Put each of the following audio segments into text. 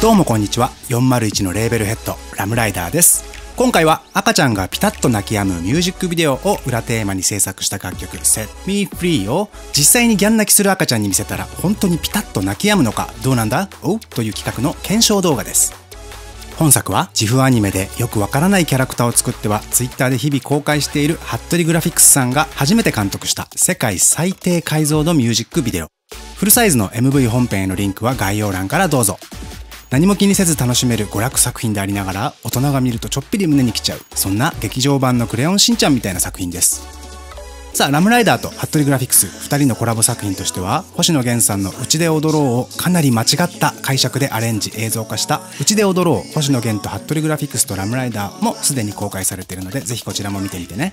どうもこんにちは。401のレーベルヘッドラムライダーです。今回は赤ちゃんがピタッと泣き止むミュージックビデオを裏テーマに制作した楽曲 Set Me Free を実際にギャン泣きする赤ちゃんに見せたら本当にピタッと泣き止むのかどうなんだ？お？という企画の検証動画です。本作は自負アニメでよくわからないキャラクターを作っては Twitter で日々公開している服部グラフィックスさんが初めて監督した世界最低解像度ミュージックビデオ。フルサイズの MV 本編へのリンクは概要欄からどうぞ。何も気にせず楽しめる娯楽作品でありながら大人が見るとちょっぴり胸にきちゃうそんな劇場版のクレヨンしんちゃんみたいな作品です。さあラムライダーと服部グラフィックス2人のコラボ作品としては星野源さんの「うちで踊ろう」をかなり間違った解釈でアレンジ映像化した「うちで踊ろう」星野源と服部グラフィックスとラムライダーもすでに公開されているのでぜひこちらも見てみてね。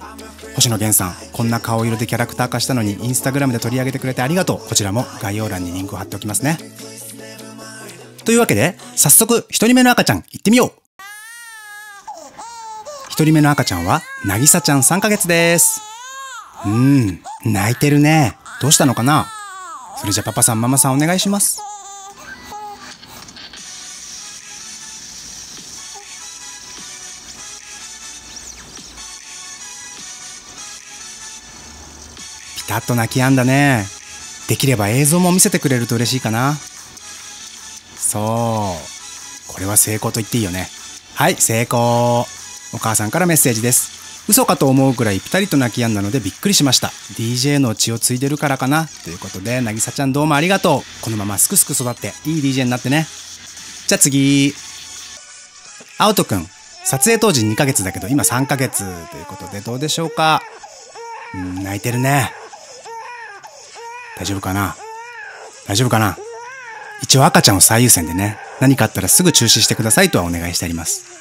星野源さんこんな顔色でキャラクター化したのにインスタグラムで取り上げてくれてありがとう。こちらも概要欄にリンクを貼っておきますね。というわけで、早速、一人目の赤ちゃん、行ってみよう一人目の赤ちゃんは、なぎさちゃん3ヶ月です。うーん、泣いてるね。どうしたのかな？それじゃパパさん、ママさんお願いします。ピタッと泣き止んだね。できれば映像も見せてくれると嬉しいかな。そう。これは成功と言っていいよね。はい、成功。お母さんからメッセージです。嘘かと思うくらいピタリと泣き止んだのでびっくりしました。DJ の血を継いでるからかなということで、なぎさちゃんどうもありがとう。このまますくすく育っていい DJ になってね。じゃあ次。あおとくん。撮影当時2ヶ月だけど今3ヶ月ということでどうでしょうかうん、泣いてるね。大丈夫かな大丈夫かな一応赤ちゃんを最優先でね、何かあったらすぐ中止してくださいとはお願いしてあります。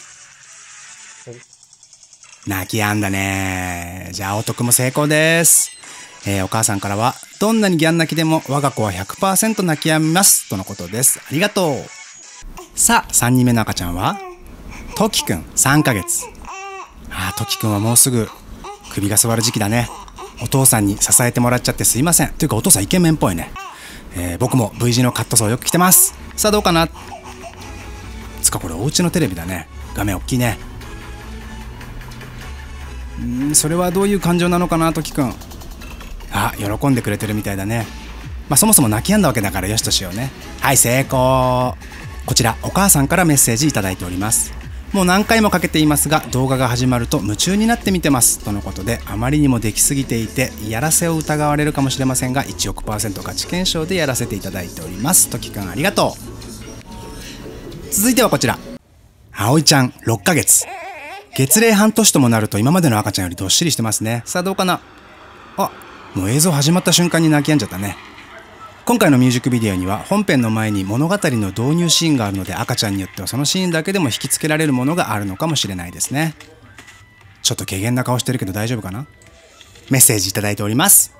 泣きやんだね。じゃあ、お得も成功です。えー、お母さんからは、どんなにギャン泣きでも我が子は100%泣き止みます。とのことです。ありがとう。さあ、3人目の赤ちゃんは、トキくん3ヶ月。ああ、トキくんはもうすぐ首が座る時期だね。お父さんに支えてもらっちゃってすいません。というかお父さんイケメンっぽいね。えー、僕も V 字のカットソーよく着てます。さあどうかな？つかこれお家のテレビだね。画面大きいね。んそれはどういう感情なのかなときくんあ喜んでくれてるみたいだね。まあそもそも泣き止んだわけだからよしとしようね。はい成功。こちらお母さんからメッセージいただいております。もう何回もかけていますが動画が始まると夢中になって見てます。とのことであまりにもできすぎていてやらせを疑われるかもしれませんが1億パーセントガチ検証でやらせていただいております。ときくんありがとう。続いてはこちら。葵ちゃん6ヶ月。月齢半年ともなると今までの赤ちゃんよりどっしりしてますね。さあどうかな？あもう映像始まった瞬間に泣き止んじゃったね。今回のミュージックビデオには本編の前に物語の導入シーンがあるので赤ちゃんによってはそのシーンだけでも引きつけられるものがあるのかもしれないですねちょっと怪げな顔してるけど大丈夫かな？メッセージいただいております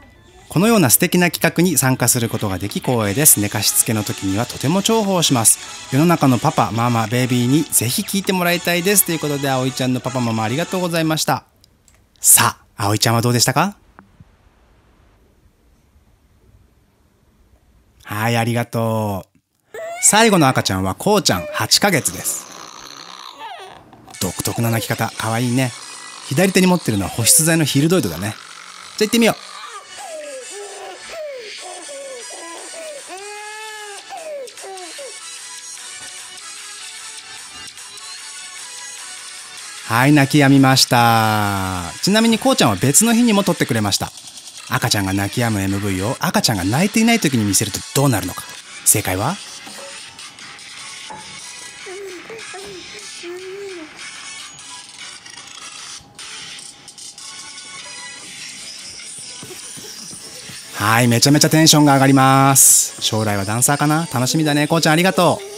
このような素敵な企画に参加することができ光栄です。寝かしつけの時にはとても重宝します。世の中のパパ、ママ、ベイビーにぜひ聞いてもらいたいです。ということで、葵ちゃんのパパママありがとうございました。さあ、葵ちゃんはどうでしたか？はい、ありがとう。最後の赤ちゃんはこうちゃん8ヶ月です。独特な泣き方、かわいいね。左手に持ってるのは保湿剤のヒルドイドだね。じゃ行ってみよう。はい、泣き止みました。ちなみにこうちゃんは別の日にも撮ってくれました。赤ちゃんが泣き止む MV を赤ちゃんが泣いていない時に見せるとどうなるのか？正解は？はいめちゃめちゃテンションが上がります。将来はダンサーかな？楽しみだね。こうちゃんありがとう。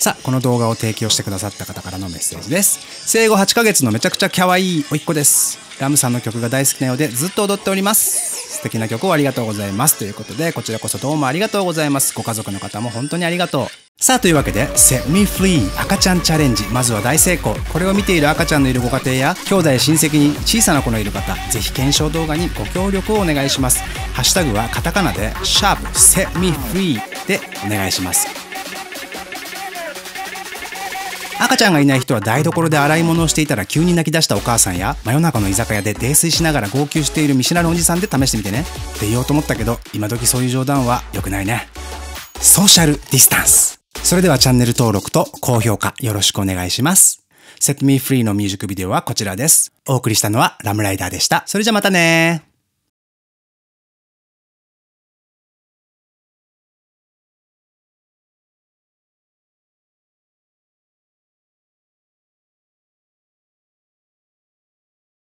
さあこの動画を提供してくださった方からのメッセージです。生後8ヶ月のめちゃくちゃ可愛い甥っ子です。ラムさんの曲が大好きなようでずっと踊っております。素敵な曲をありがとうございます。ということでこちらこそどうもありがとうございます。ご家族の方も本当にありがとう。さあというわけで Set Me Free 赤ちゃんチャレンジ。まずは大成功。これを見ている赤ちゃんのいるご家庭や兄弟親戚に小さな子のいる方ぜひ検証動画にご協力をお願いします。ハッシュタグはカタカナでシャープ Set Me Free でお願いします。赤ちゃんがいない人は台所で洗い物をしていたら急に泣き出したお母さんや真夜中の居酒屋で泥酔しながら号泣している見知らぬおじさんで試してみてね。って言おうと思ったけど今時そういう冗談は良くないね。ソーシャルディスタンス。それではチャンネル登録と高評価よろしくお願いします。Set Me Free のミュージックビデオはこちらです。お送りしたのはラムライダーでした。それじゃまたね